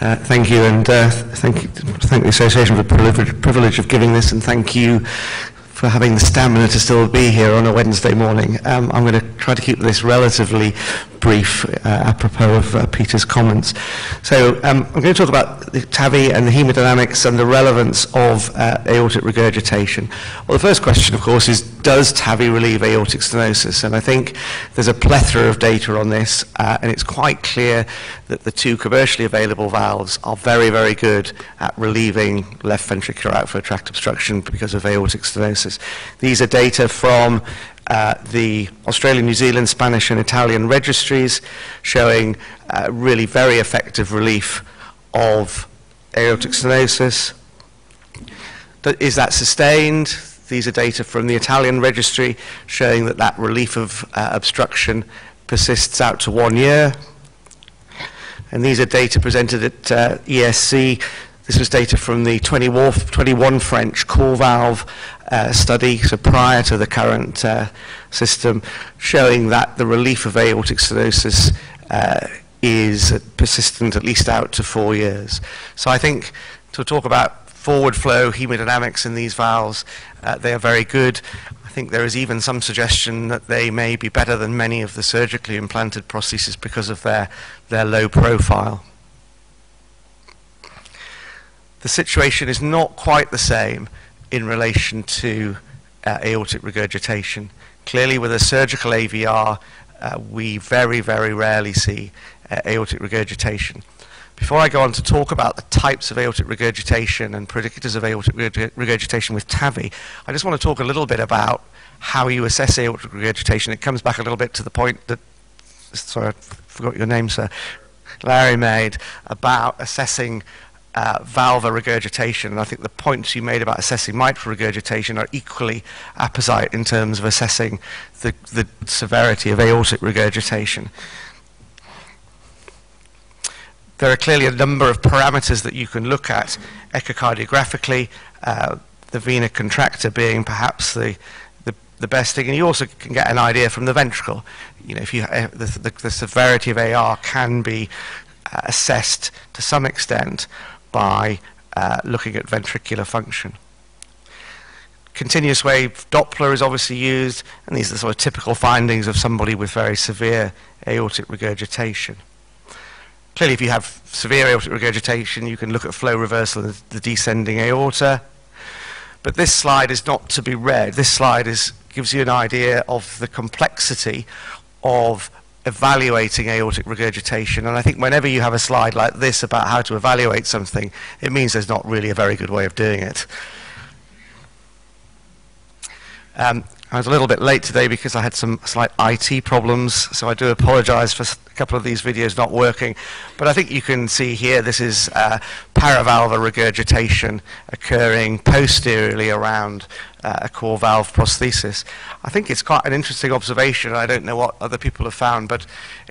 Uh, thank you, and uh, thank, thank the Association for the privilege, privilege of giving this, and thank you for having the stamina to still be here on a Wednesday morning. Um, I'm going to try to keep this relatively brief uh, apropos of uh, Peter's comments. So um, I'm going to talk about the TAVI and the hemodynamics and the relevance of uh, aortic regurgitation. Well, the first question, of course, is does TAVI relieve aortic stenosis? And I think there's a plethora of data on this, uh, and it's quite clear that the two commercially available valves are very, very good at relieving left ventricular outflow tract obstruction because of aortic stenosis. These are data from uh, the Australian, New Zealand, Spanish and Italian registries showing uh, really very effective relief of aortic stenosis. Is that sustained? These are data from the Italian registry showing that that relief of uh, obstruction persists out to one year. And these are data presented at uh, ESC. This was data from the 21 French CoreValve uh, study, so prior to the current uh, system, showing that the relief of aortic stenosis uh, is persistent at least out to four years. So I think to talk about forward flow hemodynamics in these valves. Uh, they are very good. I think there is even some suggestion that they may be better than many of the surgically implanted prostheses because of their, their low profile. The situation is not quite the same in relation to uh, aortic regurgitation. Clearly with a surgical AVR, uh, we very, very rarely see uh, aortic regurgitation. Before I go on to talk about the types of aortic regurgitation and predictors of aortic regurgitation with TAVI, I just want to talk a little bit about how you assess aortic regurgitation. It comes back a little bit to the point that, sorry, I forgot your name, sir, Larry made about assessing uh, valvular regurgitation. And I think the points you made about assessing mitral regurgitation are equally apposite in terms of assessing the, the severity of aortic regurgitation there are clearly a number of parameters that you can look at echocardiographically, uh, the vena contracta being perhaps the, the, the, best thing. And you also can get an idea from the ventricle. You know, if you, uh, the, the, the, severity of AR can be uh, assessed to some extent by uh, looking at ventricular function. Continuous wave Doppler is obviously used, and these are the sort of typical findings of somebody with very severe aortic regurgitation. Clearly, if you have severe aortic regurgitation, you can look at flow reversal in the descending aorta. But this slide is not to be read. This slide is, gives you an idea of the complexity of evaluating aortic regurgitation. And I think whenever you have a slide like this about how to evaluate something, it means there's not really a very good way of doing it. Um, I was a little bit late today because I had some slight IT problems, so I do apologize for a couple of these videos not working. But I think you can see here this is uh, paravalvular regurgitation occurring posteriorly around uh, a CoreValve prosthesis. I think it's quite an interesting observation. I don't know what other people have found, but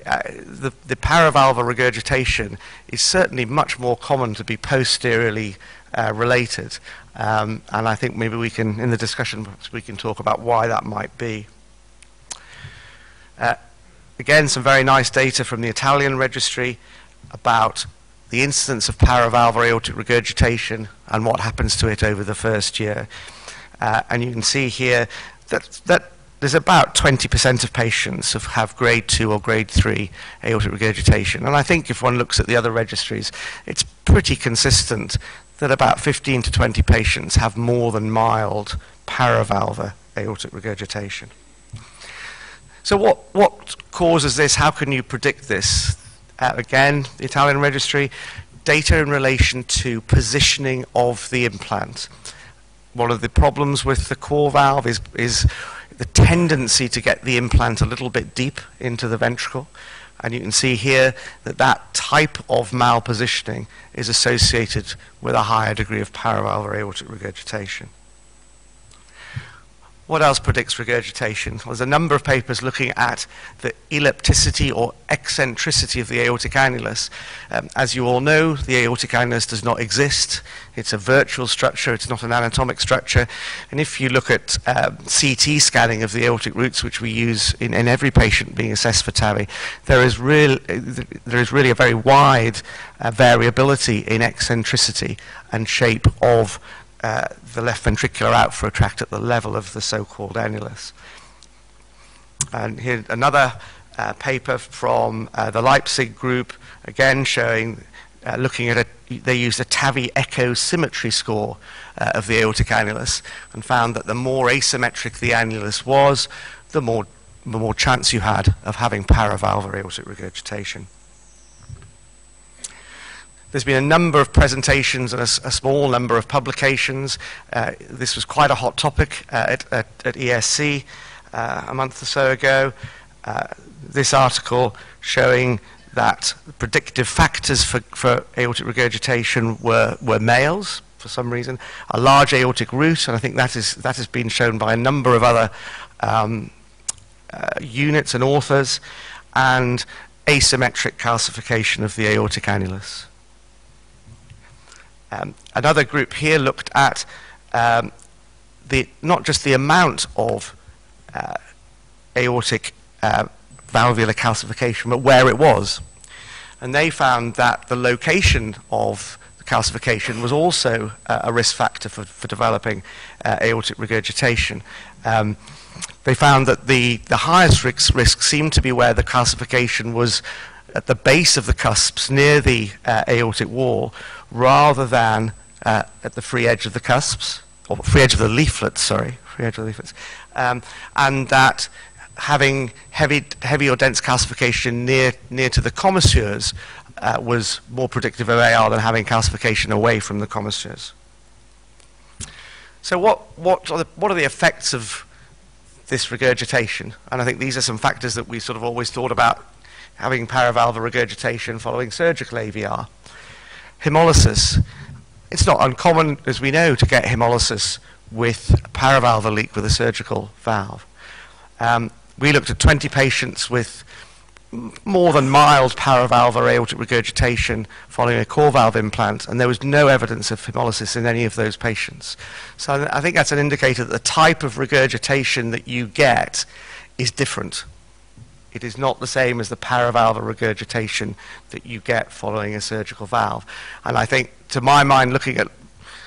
uh, the, the paravalvular regurgitation is certainly much more common to be posteriorly uh, related. Um, and I think maybe we can, in the discussion, we can talk about why that might be. Uh, again, some very nice data from the Italian registry about the incidence of paravalvular aortic regurgitation and what happens to it over the first year. Uh, and you can see here that, that there's about 20% of patients who have grade 2 or grade 3 aortic regurgitation. And I think if one looks at the other registries, it's pretty consistent that about 15 to 20 patients have more than mild paravalvular aortic regurgitation. So what, what causes this? How can you predict this? Uh, again, the Italian registry, data in relation to positioning of the implant. One of the problems with the CoreValve is, is the tendency to get the implant a little bit deep into the ventricle. And you can see here that that type of malpositioning is associated with a higher degree of paravalvular aortic regurgitation. What else predicts regurgitation? There's a number of papers looking at the ellipticity or eccentricity of the aortic annulus. Um, as you all know, the aortic annulus does not exist. It's a virtual structure, it's not an anatomic structure. And if you look at um, CT scanning of the aortic roots, which we use in, in every patient being assessed for TAVI, there is, real, there is really a very wide uh, variability in eccentricity and shape of uh, the left ventricular outflow tract at the level of the so-called annulus. And here another uh, paper from uh, the Leipzig group, again showing, uh, looking at a, they used a TAVI echo symmetry score uh, of the aortic annulus and found that the more asymmetric the annulus was, the more, the more chance you had of having paravalvular aortic regurgitation. There's been a number of presentations and a, a small number of publications. Uh, this was quite a hot topic uh, at, at, at, ESC uh, a month or so ago. Uh, this article showing that predictive factors for, for aortic regurgitation were, were males for some reason, a large aortic root, and I think that, is, that has been shown by a number of other um, uh, units and authors, and asymmetric calcification of the aortic annulus. Um, another group here looked at um, the, not just the amount of uh, aortic uh, valvular calcification, but where it was. And they found that the location of the calcification was also uh, a risk factor for, for developing uh, aortic regurgitation. Um, they found that the, the highest risk, risk seemed to be where the calcification was at the base of the cusps near the uh, aortic wall, rather than uh, at the free edge of the cusps, or free edge of the leaflets, sorry, free edge of the leaflets, um, and that having heavy, heavy or dense calcification near, near to the commissures uh, was more predictive of AR than having calcification away from the commissures. So what, what, are the, what are the effects of this regurgitation? And I think these are some factors that we sort of always thought about having paravalvular regurgitation following surgical AVR. Hemolysis. It's not uncommon, as we know, to get hemolysis with paravalvular leak with a surgical valve. Um, we looked at 20 patients with more than mild paravalvular aortic regurgitation following a CoreValve implant, and there was no evidence of hemolysis in any of those patients. So I think that's an indicator that the type of regurgitation that you get is different. It is not the same as the paravalvular regurgitation that you get following a surgical valve. And I think, to my mind, looking at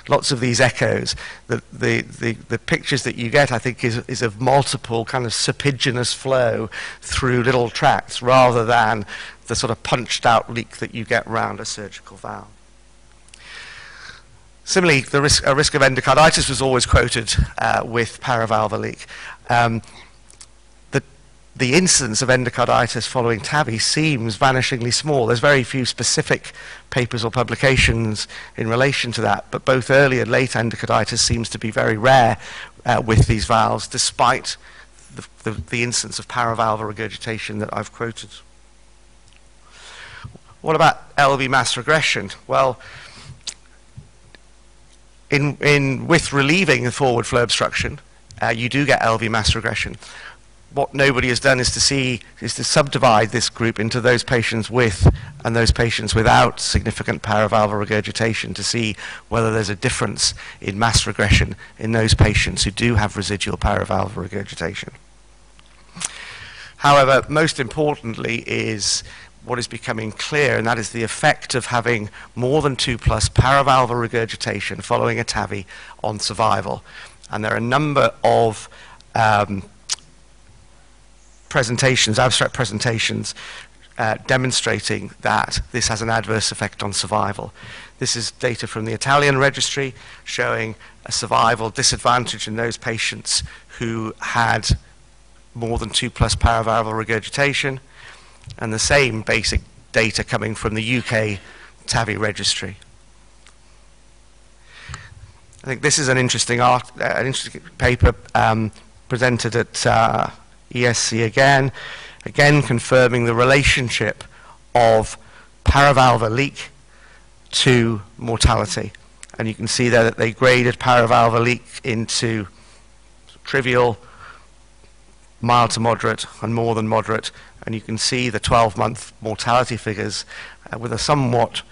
lots of these echoes, the, the, the, the pictures that you get, I think, is, is of multiple kind of serpiginous flow through little tracts rather than the sort of punched out leak that you get around a surgical valve. Similarly, the risk, a risk of endocarditis was always quoted uh, with paravalvular leak. Um, the incidence of endocarditis following TAVI seems vanishingly small. There's very few specific papers or publications in relation to that, but both early and late endocarditis seems to be very rare uh, with these valves, despite the, the, the incidence of paravalvular regurgitation that I've quoted. What about LV mass regression? Well, in, in, with relieving the forward flow obstruction, uh, you do get LV mass regression what nobody has done is to see is to subdivide this group into those patients with and those patients without significant paravalvular regurgitation to see whether there's a difference in mass regression in those patients who do have residual paravalvular regurgitation. However, most importantly is what is becoming clear, and that is the effect of having more than 2 plus paravalvular regurgitation following a TAVI on survival. And there are a number of um, presentations, abstract presentations, uh, demonstrating that this has an adverse effect on survival. This is data from the Italian registry showing a survival disadvantage in those patients who had more than 2 plus paravalvular regurgitation, and the same basic data coming from the UK TAVI registry. I think this is an interesting, art, uh, an interesting paper um, presented at uh, ESC again, again confirming the relationship of paravalvular leak to mortality. And you can see there that they graded paravalvular leak into trivial, mild to moderate, and more than moderate. And you can see the 12-month mortality figures uh, with a somewhat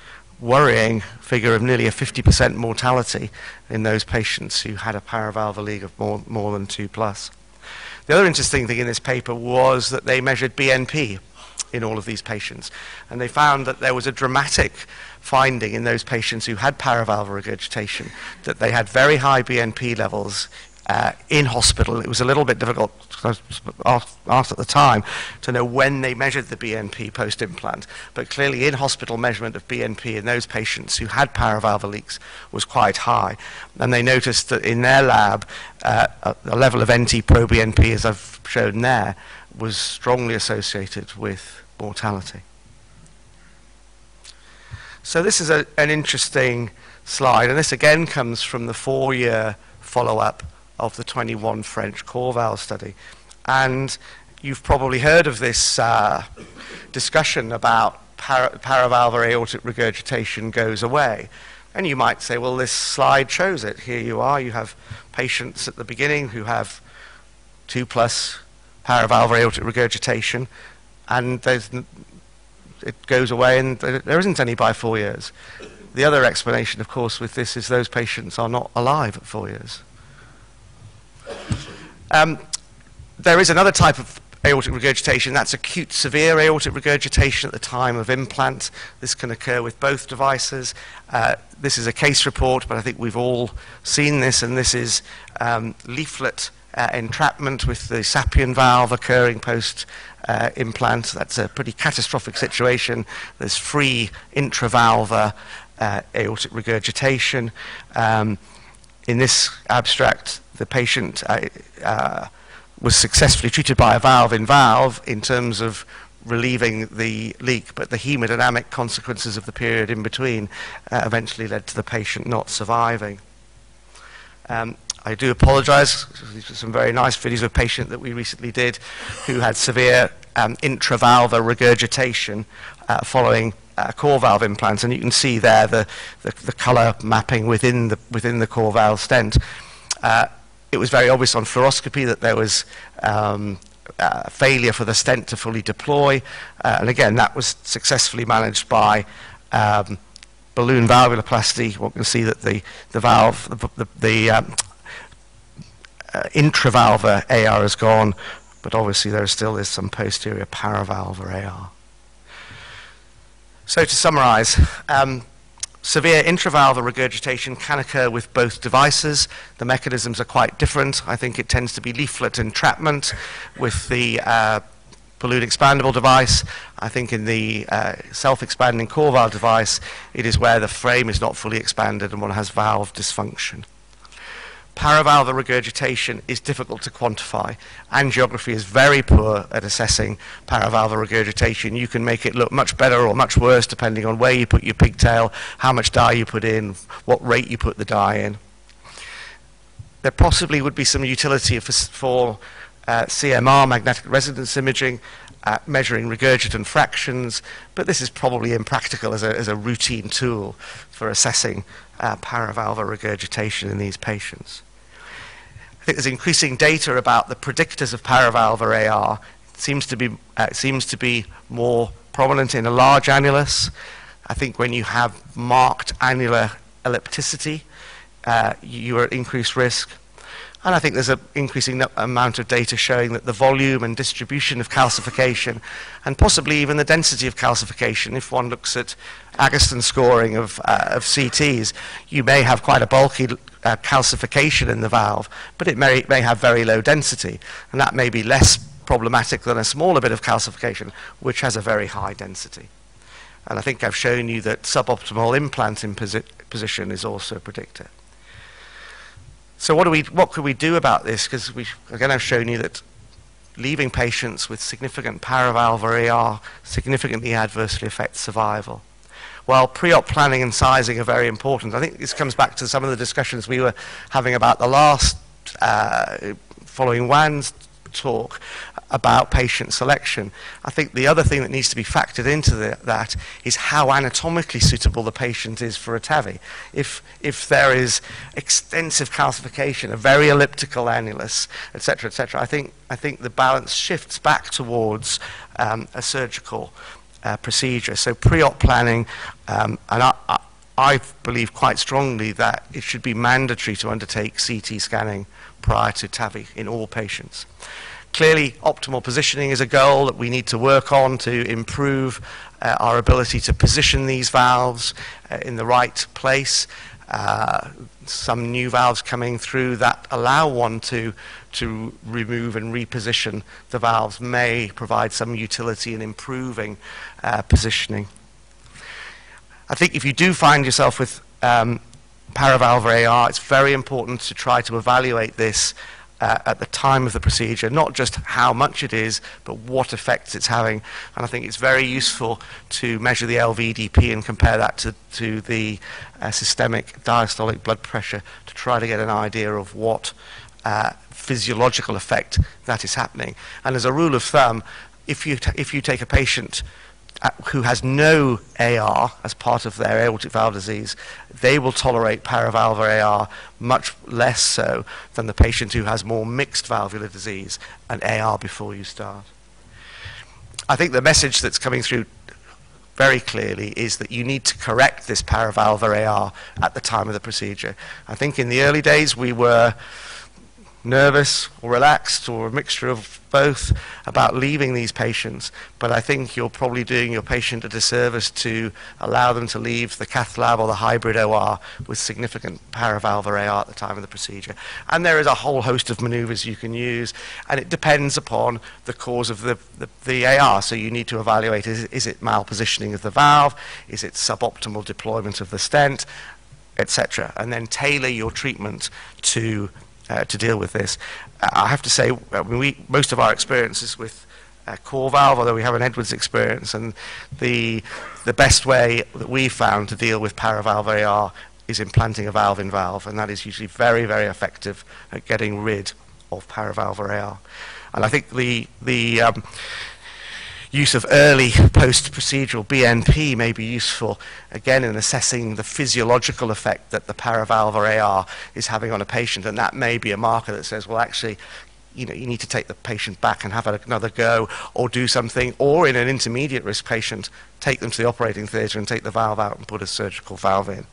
worrying figure of nearly a 50% mortality in those patients who had a paravalvular leak of more, more than 2 plus. The other interesting thing in this paper was that they measured BNP in all of these patients. And they found that there was a dramatic finding in those patients who had paravalvular regurgitation that they had very high BNP levels uh, in hospital. It was a little bit difficult asked at the time to know when they measured the BNP post-implant, but clearly in-hospital measurement of BNP in those patients who had paravalvular leaks was quite high. And they noticed that in their lab, uh, a level of NT-proBNP, as I've shown there, was strongly associated with mortality. So this is a, an interesting slide, and this again comes from the four-year follow-up of the 21 French CoreValve study. And you've probably heard of this uh, discussion about para paravalvular aortic regurgitation goes away. And you might say, well, this slide shows it. Here you are. You have patients at the beginning who have 2 plus paravalvular aortic regurgitation, and it goes away, and there isn't any by four years. The other explanation, of course, with this is those patients are not alive at four years. Um, there is another type of aortic regurgitation, that's acute severe aortic regurgitation at the time of implant. This can occur with both devices. Uh, this is a case report, but I think we've all seen this, and this is um, leaflet uh, entrapment with the SAPIEN valve occurring post uh, implant. That's a pretty catastrophic situation. There's free intravalvular uh, aortic regurgitation. Um, in this abstract, the patient uh, uh, was successfully treated by a valve in valve in terms of relieving the leak, but the hemodynamic consequences of the period in between uh, eventually led to the patient not surviving. Um, I do apologize. These are some very nice videos of a patient that we recently did who had severe um, intravalvular regurgitation uh, following uh, CoreValve implants. And you can see there the, the, the color mapping within the, within the CoreValve stent. Uh, it was very obvious on fluoroscopy that there was um, uh, failure for the stent to fully deploy. Uh, and again, that was successfully managed by um, balloon valvuloplasty. One can see that the, the valve, the, the, the um, uh, intravalvular AR is gone, but obviously there still is some posterior paravalvular AR. So to summarize, um, severe intravalvular regurgitation can occur with both devices. The mechanisms are quite different. I think it tends to be leaflet entrapment with the uh, balloon expandable device. I think in the uh, self-expanding CoreValve device, it is where the frame is not fully expanded and one has valve dysfunction. Paravalvular regurgitation is difficult to quantify. Angiography is very poor at assessing paravalvular regurgitation. You can make it look much better or much worse depending on where you put your pigtail, how much dye you put in, what rate you put the dye in. There possibly would be some utility for, for uh, CMR, magnetic resonance imaging, uh, measuring regurgitant fractions, but this is probably impractical as a, as a routine tool for assessing uh, paravalvular regurgitation in these patients think there's increasing data about the predictors of paravalvar AR. It seems to be, uh, seems to be more prominent in a large annulus. I think when you have marked annular ellipticity, uh, you are at increased risk. And I think there's an increasing amount of data showing that the volume and distribution of calcification, and possibly even the density of calcification, if one looks at Agatston scoring of, uh, of CTs, you may have quite a bulky uh, calcification in the valve, but it may, may have very low density, and that may be less problematic than a smaller bit of calcification, which has a very high density. And I think I've shown you that suboptimal implant in posi position is also predicted. So what, do we, what could we do about this? Because we, again, I've shown you that leaving patients with significant paravalvular AR significantly adversely affects survival. Well, pre-op planning and sizing are very important. I think this comes back to some of the discussions we were having about the last, uh, following Juan's talk about patient selection. I think the other thing that needs to be factored into the, that is how anatomically suitable the patient is for a TAVI. If, if there is extensive calcification, a very elliptical annulus, etc., etc., I think, I think the balance shifts back towards um, a surgical uh, procedure. So pre-op planning, um, and I, I, I believe quite strongly that it should be mandatory to undertake CT scanning prior to TAVI in all patients. Clearly, optimal positioning is a goal that we need to work on to improve uh, our ability to position these valves uh, in the right place. Uh, some new valves coming through that allow one to, to remove and reposition the valves may provide some utility in improving uh, positioning. I think if you do find yourself with um, paravalvular AR, it's very important to try to evaluate this uh, at the time of the procedure, not just how much it is, but what effects it's having. And I think it's very useful to measure the LVDP and compare that to, to the uh, systemic diastolic blood pressure to try to get an idea of what uh, physiological effect that is happening. And as a rule of thumb, if you, if you take a patient Uh, who has no AR as part of their aortic valve disease, they will tolerate paravalvar AR much less so than the patient who has more mixed valvular disease and AR before you start. I think the message that's coming through very clearly is that you need to correct this paravalvar AR at the time of the procedure. I think in the early days we were nervous or relaxed or a mixture of both about leaving these patients, but I think you're probably doing your patient a disservice to allow them to leave the cath lab or the hybrid OR with significant paravalvular AR at the time of the procedure. And there is a whole host of maneuvers you can use, and it depends upon the cause of the, the, the AR. So you need to evaluate, is, is it malpositioning of the valve? Is it suboptimal deployment of the stent? etc., and then tailor your treatment to uh, to deal with this. Uh, I have to say, we, most of our experiences with uh, CoreValve, although we have an Edwards experience, and the, the best way that we've found to deal with paravalve AR is implanting a valve in valve, and that is usually very, very effective at getting rid of paravalve AR. And I think the, the um, use of early post-procedural BNP may be useful, again, in assessing the physiological effect that the paravalvular AR is having on a patient, and that may be a marker that says, well, actually, you know, you need to take the patient back and have another go or do something, or in an intermediate risk patient, take them to the operating theatre and take the valve out and put a surgical valve in.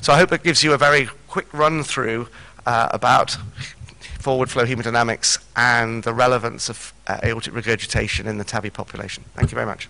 So I hope that gives you a very quick run through uh, about forward flow hemodynamics and the relevance of uh, aortic regurgitation in the TAVI population. Thank you very much.